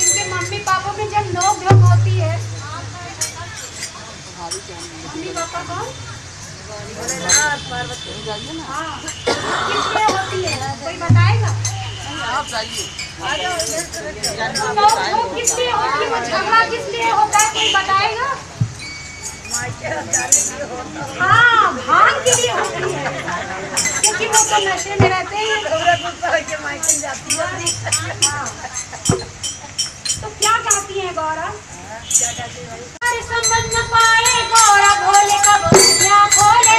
Mummy papa में जब नोक झोंक होती है। मम्मी पापा कौन? हाँ होती है? कोई बताएगा? नोक झोंक होती है? झगड़ा किस लिए होता है? कोई बताएगा? हाँ भान के लिए होती है। क्योंकि वो तो नशे में रहते हैं। हाँ। तो क्या कहती है गौरव संबंध पाए गौरा भोले का बोलिया खोले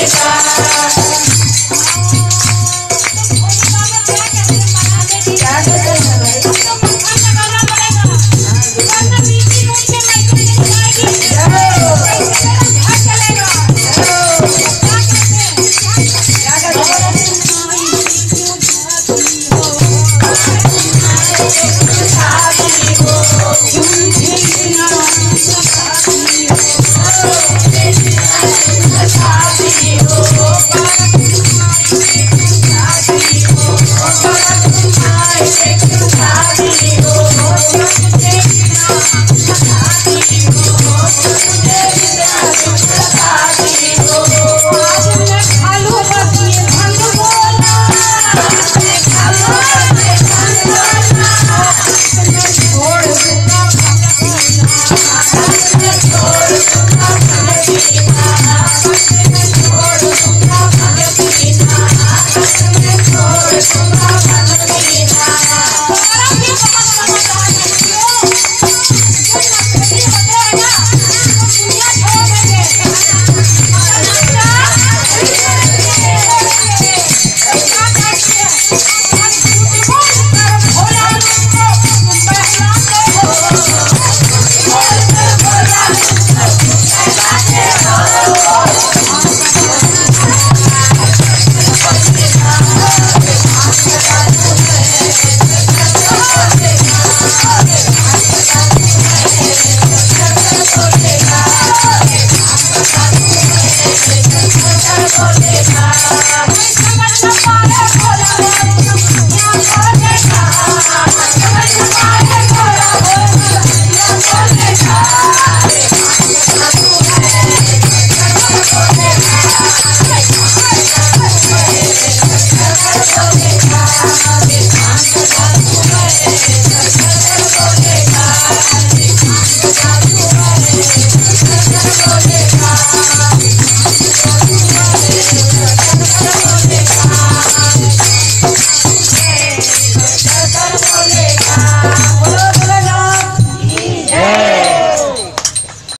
Krishna. Oh, Hare